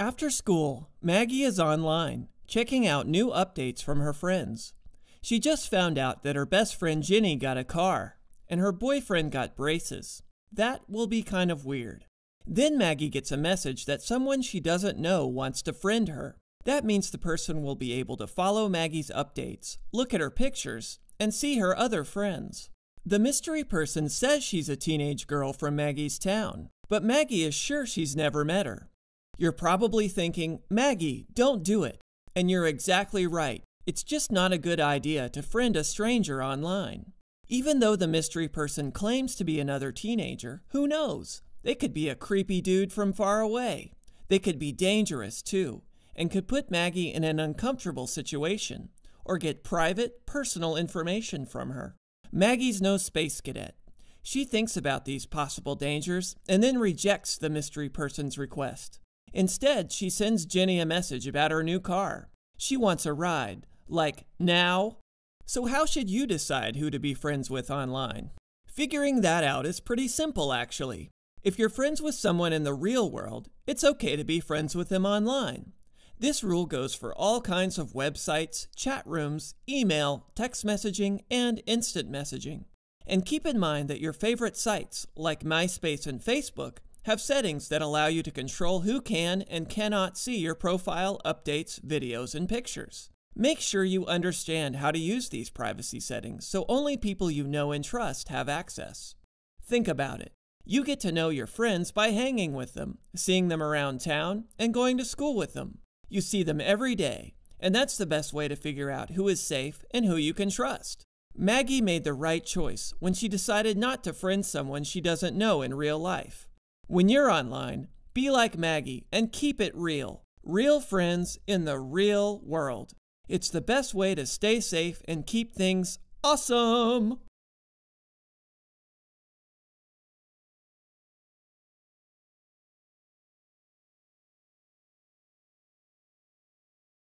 After school, Maggie is online, checking out new updates from her friends. She just found out that her best friend Jenny got a car, and her boyfriend got braces. That will be kind of weird. Then Maggie gets a message that someone she doesn't know wants to friend her. That means the person will be able to follow Maggie's updates, look at her pictures, and see her other friends. The mystery person says she's a teenage girl from Maggie's town, but Maggie is sure she's never met her. You're probably thinking, Maggie, don't do it. And you're exactly right. It's just not a good idea to friend a stranger online. Even though the mystery person claims to be another teenager, who knows? They could be a creepy dude from far away. They could be dangerous too, and could put Maggie in an uncomfortable situation, or get private, personal information from her. Maggie's no space cadet. She thinks about these possible dangers and then rejects the mystery person's request. Instead, she sends Jenny a message about her new car. She wants a ride, like now. So, how should you decide who to be friends with online? Figuring that out is pretty simple, actually. If you're friends with someone in the real world, it's okay to be friends with them online. This rule goes for all kinds of websites, chat rooms, email, text messaging, and instant messaging. And keep in mind that your favorite sites, like MySpace and Facebook, have settings that allow you to control who can and cannot see your profile, updates, videos, and pictures. Make sure you understand how to use these privacy settings so only people you know and trust have access. Think about it. You get to know your friends by hanging with them, seeing them around town, and going to school with them. You see them every day, and that's the best way to figure out who is safe and who you can trust. Maggie made the right choice when she decided not to friend someone she doesn't know in real life. When you're online, be like Maggie and keep it real. Real friends in the real world. It's the best way to stay safe and keep things awesome.